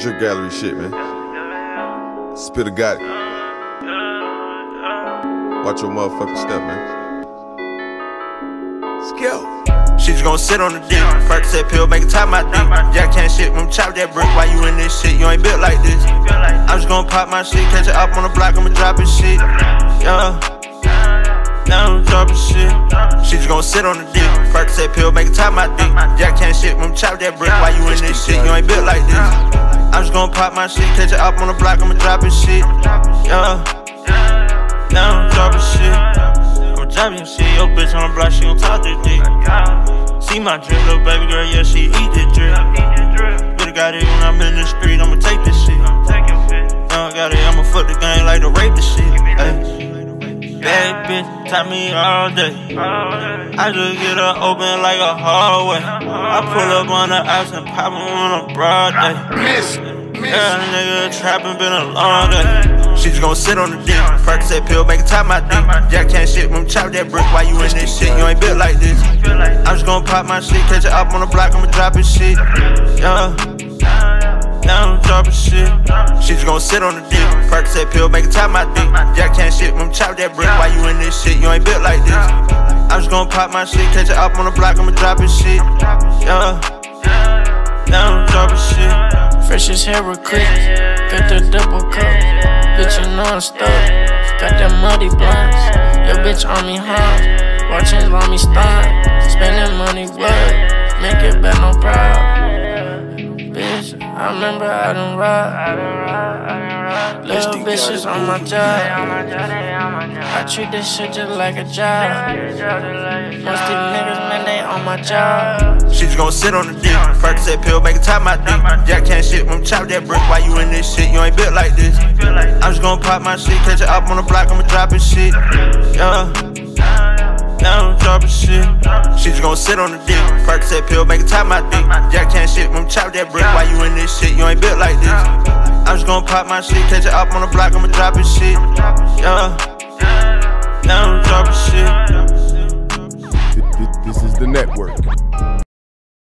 Drip gallery shit, man. Spitta Gotti. Watch your motherfucking step, man. Skill. She just gon' sit on the dick. Percocet pill, make it top my dick. Jack can't shit, when chop that brick. Why you in this shit? You ain't built like this. I'm just gon' pop my shit, catch it up on the block, I'ma drop it shit. Yeah. Now I'm dropping shit. She just gon' sit on the dick. Percocet pill, make it top my dick. Jack can't shit, when chop that brick. Why you in this shit? You ain't built like this. I'm just gon' pop my shit, catch it up on the block, I'ma drop it shit. Yeah. Now I'm dropping shit. I'ma drop your shit. Yo, bitch on the block, she gon' talk this dick. See my drip, little baby girl, yeah, she eat this drip. Better got it when I'm in the street, I'ma take this shit. Young got it, I'ma fuck the game like to rape the shit. Ay. Bitch, me all day. I just get her open like a hallway. I pull up on the ass and pop on a broad day. Miss, miss. Yeah, nigga, trapping been a long day. She just gon' sit on the dick. Percocet pill, make it top my dick. Jack can't shit when chop that brick. Why you in this shit? You ain't built like this. I'm just gon' pop my shit, catch it up on the block, I'ma drop it shit. Yeah. Now I'm dropping shit. She just gon' sit on the dick. Percocet pill, make it top my dick. Jack can't shit when chop that brick. Why you in this shit? You ain't built like this. I'm just gon' pop my shit, catch it up on the block, I'ma drop it shit. Yeah. Now I'm dropping shit. Fresh as hair with click, got the double cup. Bitch, you know I'm stuck. Got them muddy blunts. Yo, bitch on me hard. Watching me start. Spending money, what? Remember I done rock. Little bitches on my job. I treat this shit just like a job. Most these niggas, man, they on my job. She just gon' sit on the dick. Percocet pill, make it top my dick. Jack can't shit when chop that brick. Why you in this shit? You ain't built like this. I'm just gon' pop my shit, catch it up on the block, I'ma drop it shit. Yeah. Now I'm dropping shit. She just gon' sit on the dick. Percocet pill, make it top my dick. Jack can't shit when chop that brick. Why you in this shit? You ain't built like this. I'm just gonna pop my shit, catch it up on the block, I'ma drop it shit. Yeah. Now I'm dropping shit. This is the network.